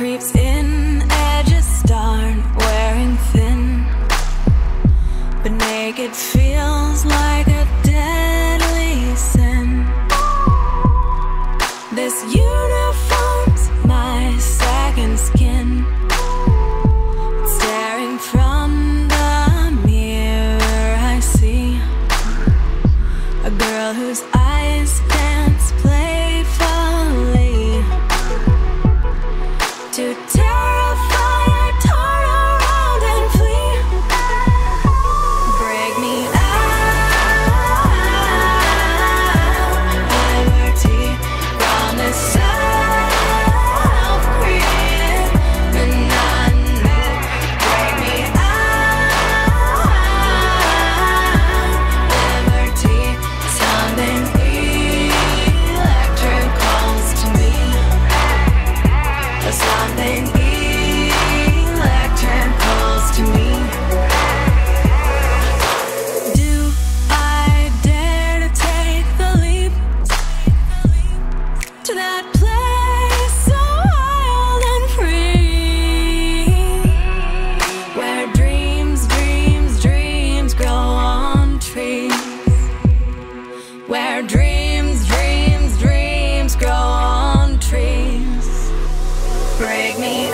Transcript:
creeps in, edges darn wearing thin. But naked feels like a deadly sin. This uniform's my second skin. where dreams, dreams, dreams grow on trees. Break me